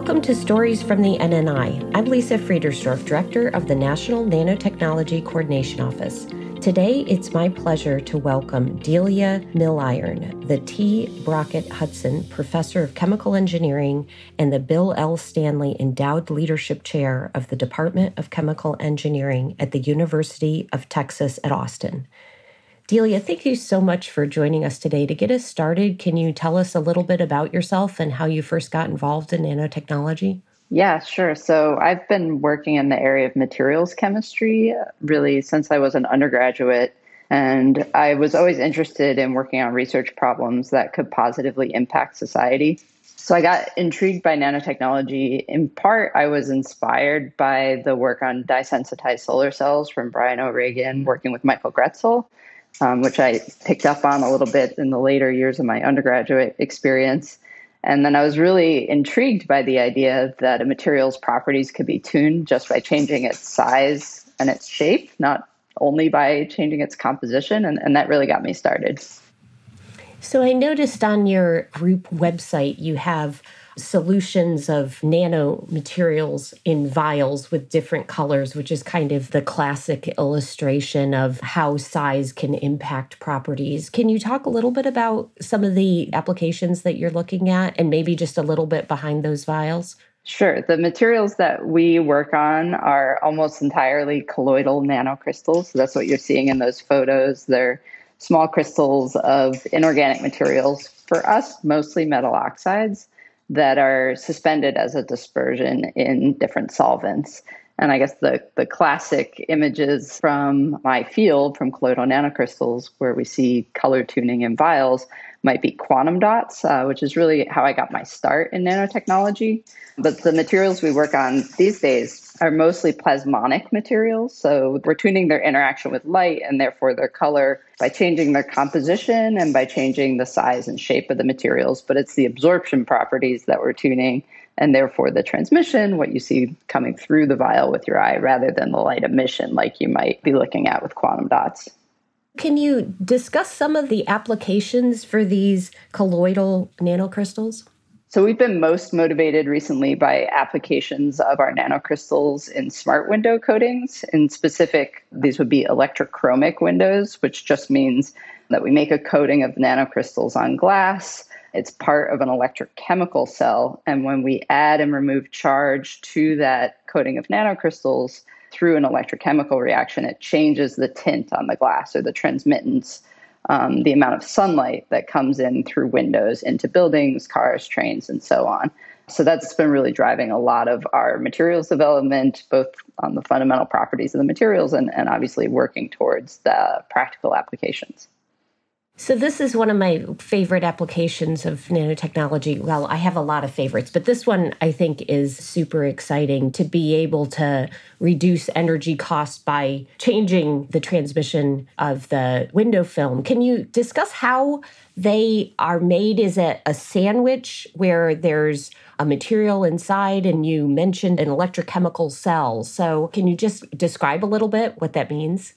Welcome to Stories from the NNI. I'm Lisa Friedersdorf, Director of the National Nanotechnology Coordination Office. Today, it's my pleasure to welcome Delia Milliron, the T. Brockett Hudson Professor of Chemical Engineering and the Bill L. Stanley Endowed Leadership Chair of the Department of Chemical Engineering at the University of Texas at Austin. Delia, thank you so much for joining us today. To get us started, can you tell us a little bit about yourself and how you first got involved in nanotechnology? Yeah, sure. So I've been working in the area of materials chemistry really since I was an undergraduate. And I was always interested in working on research problems that could positively impact society. So I got intrigued by nanotechnology. In part, I was inspired by the work on dye sensitized solar cells from Brian O'Regan, working with Michael Grätzel um, which I picked up on a little bit in the later years of my undergraduate experience. And then I was really intrigued by the idea that a material's properties could be tuned just by changing its size and its shape, not only by changing its composition. And, and that really got me started. So I noticed on your group website you have solutions of nanomaterials in vials with different colors, which is kind of the classic illustration of how size can impact properties. Can you talk a little bit about some of the applications that you're looking at and maybe just a little bit behind those vials? Sure. The materials that we work on are almost entirely colloidal nanocrystals. So that's what you're seeing in those photos. They're small crystals of inorganic materials. For us, mostly metal oxides that are suspended as a dispersion in different solvents. And I guess the, the classic images from my field, from colloidal nanocrystals, where we see color tuning in vials, might be quantum dots, uh, which is really how I got my start in nanotechnology. But the materials we work on these days are mostly plasmonic materials. So we're tuning their interaction with light and therefore their color by changing their composition and by changing the size and shape of the materials. But it's the absorption properties that we're tuning and therefore the transmission, what you see coming through the vial with your eye, rather than the light emission like you might be looking at with quantum dots. Can you discuss some of the applications for these colloidal nanocrystals? So, we've been most motivated recently by applications of our nanocrystals in smart window coatings. In specific, these would be electrochromic windows, which just means that we make a coating of nanocrystals on glass. It's part of an electrochemical cell. And when we add and remove charge to that coating of nanocrystals, through an electrochemical reaction, it changes the tint on the glass or the transmittance, um, the amount of sunlight that comes in through windows into buildings, cars, trains, and so on. So that's been really driving a lot of our materials development, both on the fundamental properties of the materials and, and obviously working towards the practical applications. So, this is one of my favorite applications of nanotechnology. Well, I have a lot of favorites, but this one I think is super exciting to be able to reduce energy costs by changing the transmission of the window film. Can you discuss how they are made? Is it a sandwich where there's a material inside and you mentioned an electrochemical cell? So, can you just describe a little bit what that means?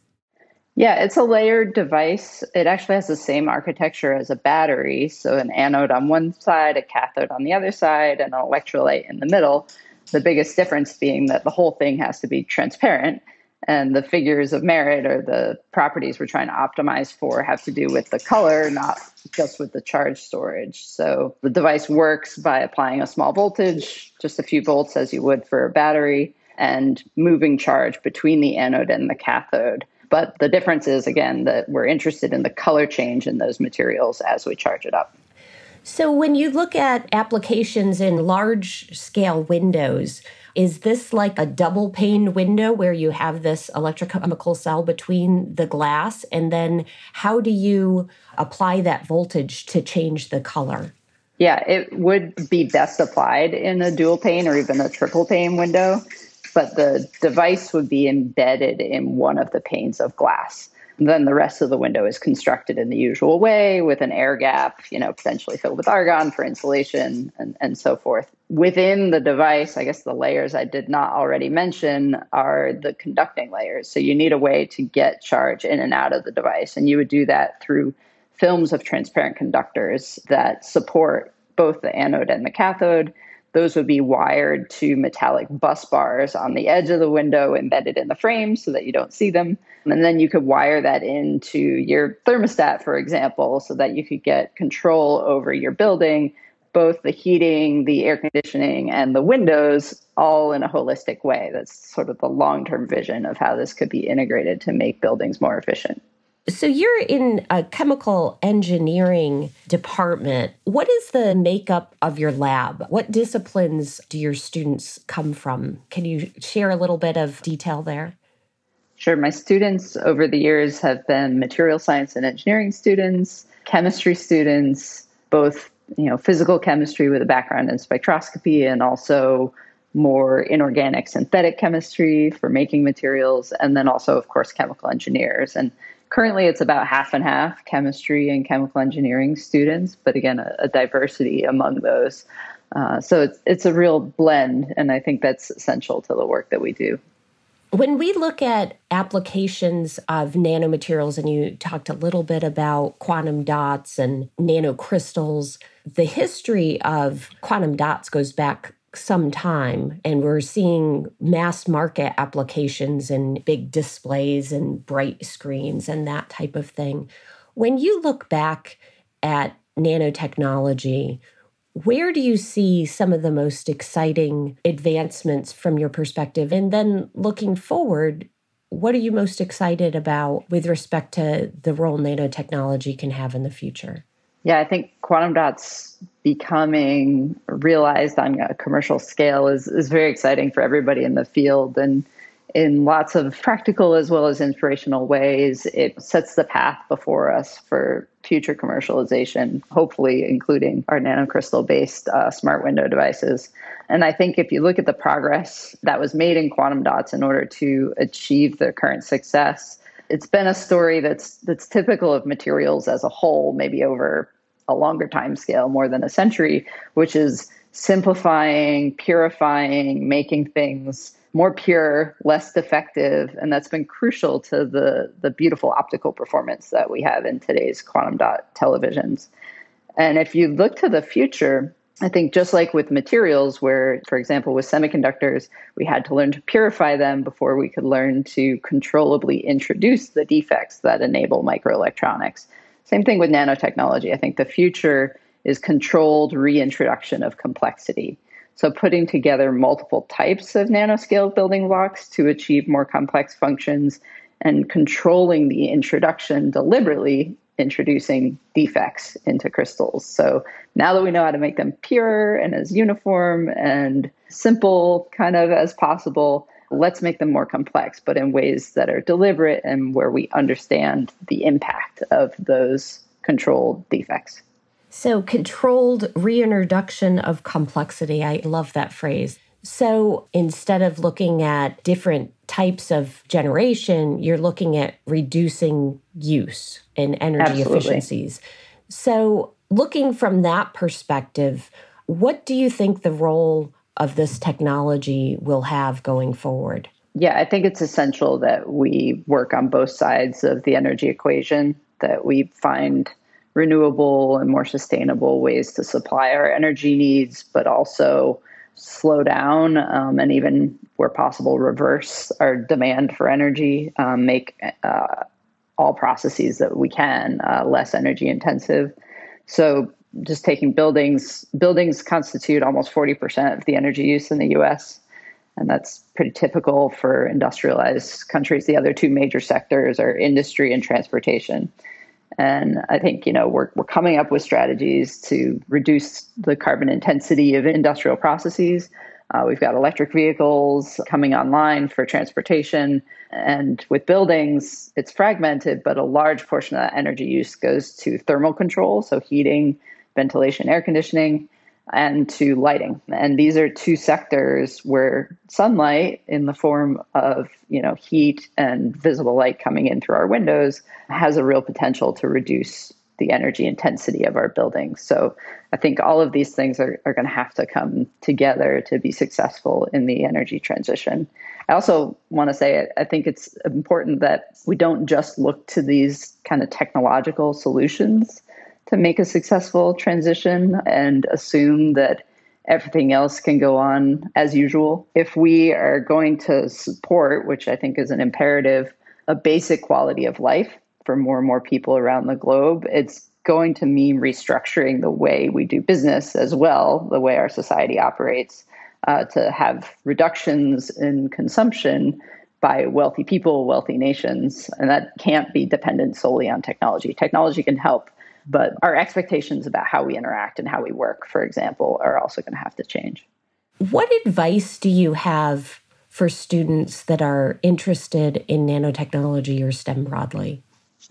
Yeah, it's a layered device. It actually has the same architecture as a battery. So, an anode on one side, a cathode on the other side, and an electrolyte in the middle. The biggest difference being that the whole thing has to be transparent. And the figures of merit or the properties we're trying to optimize for have to do with the color, not just with the charge storage. So, the device works by applying a small voltage, just a few volts as you would for a battery, and moving charge between the anode and the cathode. But the difference is, again, that we're interested in the color change in those materials as we charge it up. So, when you look at applications in large scale windows, is this like a double pane window where you have this electrochemical cell between the glass? And then how do you apply that voltage to change the color? Yeah, it would be best applied in a dual pane or even a triple pane window but the device would be embedded in one of the panes of glass. then the rest of the window is constructed in the usual way with an air gap, you know, potentially filled with argon for insulation and, and so forth. Within the device, I guess the layers I did not already mention are the conducting layers. So you need a way to get charge in and out of the device. And you would do that through films of transparent conductors that support both the anode and the cathode those would be wired to metallic bus bars on the edge of the window embedded in the frame so that you don't see them. And then you could wire that into your thermostat, for example, so that you could get control over your building, both the heating, the air conditioning, and the windows all in a holistic way. That's sort of the long term vision of how this could be integrated to make buildings more efficient. So, you're in a chemical engineering department. What is the makeup of your lab? What disciplines do your students come from? Can you share a little bit of detail there? Sure. My students over the years have been material science and engineering students, chemistry students, both you know physical chemistry with a background in spectroscopy and also more inorganic synthetic chemistry for making materials and then also of course chemical engineers and currently it's about half and half chemistry and chemical engineering students, but again, a, a diversity among those. Uh, so it's, it's a real blend, and I think that's essential to the work that we do. When we look at applications of nanomaterials, and you talked a little bit about quantum dots and nanocrystals, the history of quantum dots goes back some time and we're seeing mass market applications and big displays and bright screens and that type of thing. When you look back at nanotechnology, where do you see some of the most exciting advancements from your perspective? And then looking forward, what are you most excited about with respect to the role nanotechnology can have in the future? Yeah, I think quantum dots becoming realized on a commercial scale is, is very exciting for everybody in the field. And in lots of practical as well as inspirational ways, it sets the path before us for future commercialization, hopefully, including our nanocrystal based uh, smart window devices. And I think if you look at the progress that was made in quantum dots in order to achieve their current success, it's been a story that's that's typical of materials as a whole, maybe over a longer time scale, more than a century, which is simplifying, purifying, making things more pure, less defective, and that's been crucial to the the beautiful optical performance that we have in today's quantum dot televisions. And if you look to the future, I think just like with materials, where, for example, with semiconductors, we had to learn to purify them before we could learn to controllably introduce the defects that enable microelectronics. Same thing with nanotechnology. I think the future is controlled reintroduction of complexity. So, putting together multiple types of nanoscale building blocks to achieve more complex functions and controlling the introduction deliberately introducing defects into crystals. So now that we know how to make them pure and as uniform and simple kind of as possible, let's make them more complex, but in ways that are deliberate and where we understand the impact of those controlled defects. So, controlled reintroduction of complexity. I love that phrase. So instead of looking at different types of generation, you're looking at reducing use and energy Absolutely. efficiencies. So, looking from that perspective, what do you think the role of this technology will have going forward? Yeah, I think it's essential that we work on both sides of the energy equation, that we find renewable and more sustainable ways to supply our energy needs, but also slow down um, and even where possible reverse our demand for energy um, make uh, all processes that we can uh, less energy intensive so just taking buildings buildings constitute almost 40% of the energy use in the us and that's pretty typical for industrialized countries the other two major sectors are industry and transportation and I think, you know, we're, we're coming up with strategies to reduce the carbon intensity of industrial processes. Uh, we've got electric vehicles coming online for transportation. And with buildings, it's fragmented, but a large portion of that energy use goes to thermal control, so heating, ventilation, air conditioning and to lighting. And these are two sectors where sunlight in the form of, you know, heat and visible light coming in through our windows has a real potential to reduce the energy intensity of our buildings. So I think all of these things are, are going to have to come together to be successful in the energy transition. I also want to say I think it's important that we don't just look to these kind of technological solutions to make a successful transition and assume that everything else can go on as usual. If we are going to support, which I think is an imperative, a basic quality of life for more and more people around the globe, it's going to mean restructuring the way we do business as well, the way our society operates, uh, to have reductions in consumption by wealthy people, wealthy nations. And that can't be dependent solely on technology. Technology can help, but our expectations about how we interact and how we work, for example, are also going to have to change. What advice do you have for students that are interested in nanotechnology or STEM broadly?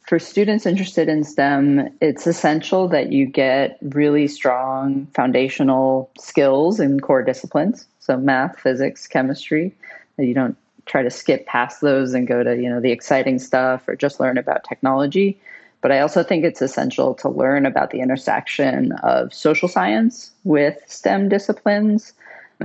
for students interested in STEM, it's essential that you get really strong foundational skills in core disciplines. So math, physics, chemistry, that you don't try to skip past those and go to, you know, the exciting stuff or just learn about technology. But I also think it's essential to learn about the intersection of social science with STEM disciplines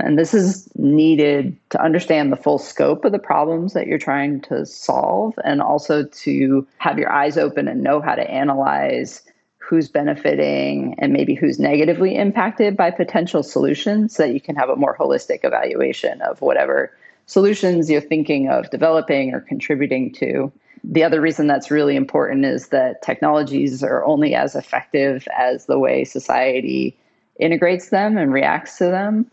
and this is needed to understand the full scope of the problems that you're trying to solve and also to have your eyes open and know how to analyze who's benefiting and maybe who's negatively impacted by potential solutions so that you can have a more holistic evaluation of whatever solutions you're thinking of developing or contributing to. The other reason that's really important is that technologies are only as effective as the way society integrates them and reacts to them.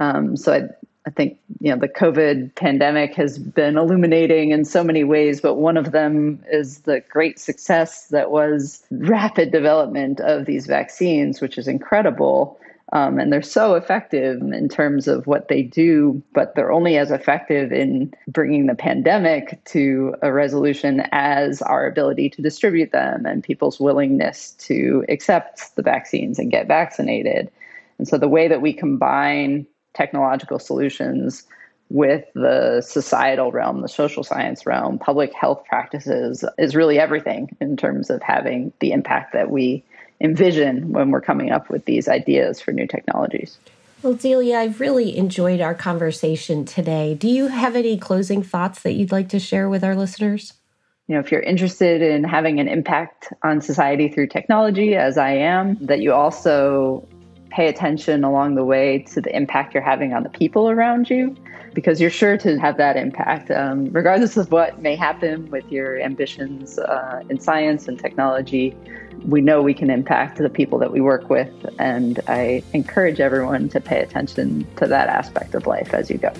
Um, so I, I think you know the COVID pandemic has been illuminating in so many ways, but one of them is the great success that was rapid development of these vaccines, which is incredible. Um, and they're so effective in terms of what they do, but they're only as effective in bringing the pandemic to a resolution as our ability to distribute them and people's willingness to accept the vaccines and get vaccinated. And so the way that we combine technological solutions with the societal realm, the social science realm, public health practices is really everything in terms of having the impact that we envision when we're coming up with these ideas for new technologies. Well, Delia, I've really enjoyed our conversation today. Do you have any closing thoughts that you'd like to share with our listeners? You know, if you're interested in having an impact on society through technology, as I am, that you also pay attention along the way to the impact you're having on the people around you because you're sure to have that impact um, regardless of what may happen with your ambitions uh, in science and technology we know we can impact the people that we work with and i encourage everyone to pay attention to that aspect of life as you go